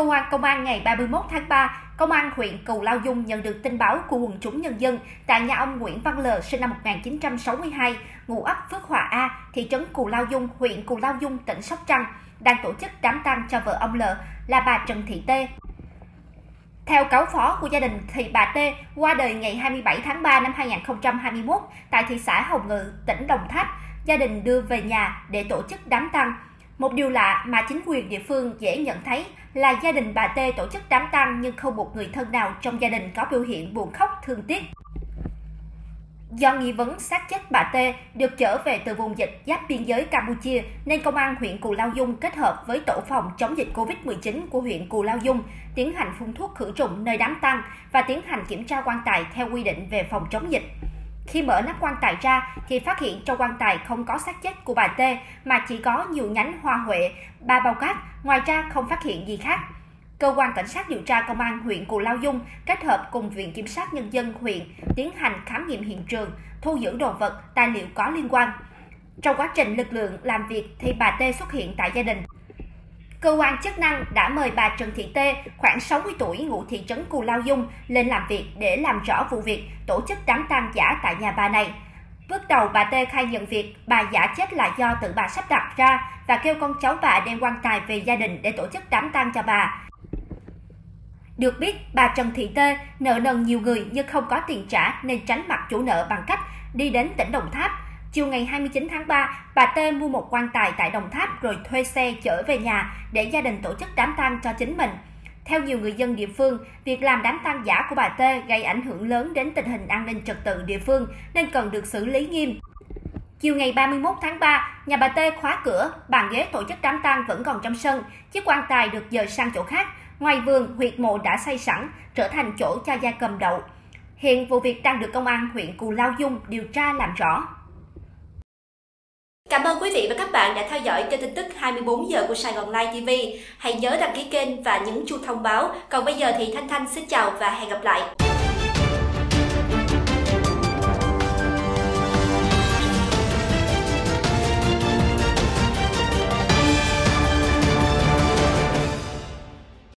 cơ quan công an ngày 31 tháng 3, Công an huyện Cù Lao Dung nhận được tin báo của quần chúng nhân dân tại nhà ông Nguyễn Văn Lờ sinh năm 1962, ngụ ấp Phước Hòa A, thị trấn Cù Lao Dung, huyện Cù Lao Dung, tỉnh Sóc Trăng, đang tổ chức đám tang cho vợ ông Lờ là bà Trần Thị Tê. Theo cáo phó của gia đình thì bà Tê qua đời ngày 27 tháng 3 năm 2021 tại thị xã Hồng Ngự, tỉnh Đồng Tháp. Gia đình đưa về nhà để tổ chức đám tang. Một điều lạ mà chính quyền địa phương dễ nhận thấy là gia đình bà Tê tổ chức đám tang nhưng không một người thân nào trong gia đình có biểu hiện buồn khóc thương tiếc. Do nghi vấn xác chết bà T được chở về từ vùng dịch giáp biên giới Campuchia, nên Công an huyện Cù Lao Dung kết hợp với Tổ phòng chống dịch COVID-19 của huyện Cù Lao Dung tiến hành phun thuốc khử trùng nơi đám tang và tiến hành kiểm tra quan tài theo quy định về phòng chống dịch. Khi mở nắp quan tài ra thì phát hiện trong quan tài không có xác chết của bà T mà chỉ có nhiều nhánh hoa huệ, ba bao cát, ngoài ra không phát hiện gì khác. Cơ quan Cảnh sát điều tra Công an huyện Cù Lao Dung kết hợp cùng Viện Kiểm sát Nhân dân huyện tiến hành khám nghiệm hiện trường, thu giữ đồ vật, tài liệu có liên quan. Trong quá trình lực lượng làm việc thì bà T xuất hiện tại gia đình. Cơ quan chức năng đã mời bà Trần Thị Tê, khoảng 60 tuổi, ngụ thị trấn Cù Lao Dung, lên làm việc để làm rõ vụ việc tổ chức đám tang giả tại nhà bà này. Bước đầu bà Tê khai nhận việc bà giả chết là do tự bà sắp đặt ra và kêu con cháu bà đem quan tài về gia đình để tổ chức đám tang cho bà. Được biết, bà Trần Thị Tê nợ nần nhiều người nhưng không có tiền trả nên tránh mặt chủ nợ bằng cách đi đến tỉnh Đồng Tháp. Chiều ngày 29 tháng 3, bà Tê mua một quan tài tại Đồng Tháp rồi thuê xe chở về nhà để gia đình tổ chức đám tang cho chính mình. Theo nhiều người dân địa phương, việc làm đám tang giả của bà Tê gây ảnh hưởng lớn đến tình hình an ninh trật tự địa phương nên cần được xử lý nghiêm. Chiều ngày 31 tháng 3, nhà bà Tê khóa cửa, bàn ghế tổ chức đám tang vẫn còn trong sân, chiếc quan tài được dời sang chỗ khác. Ngoài vườn, huyệt mộ đã xây sẵn, trở thành chỗ cho gia cầm đậu. Hiện vụ việc đang được công an huyện Cù Lao Dung điều tra làm rõ. Cảm ơn quý vị và các bạn đã theo dõi kênh tin tức 24 giờ của Sài Gòn Live TV. Hãy nhớ đăng ký kênh và nhấn chuông thông báo. Còn bây giờ thì Thanh Thanh xin chào và hẹn gặp lại.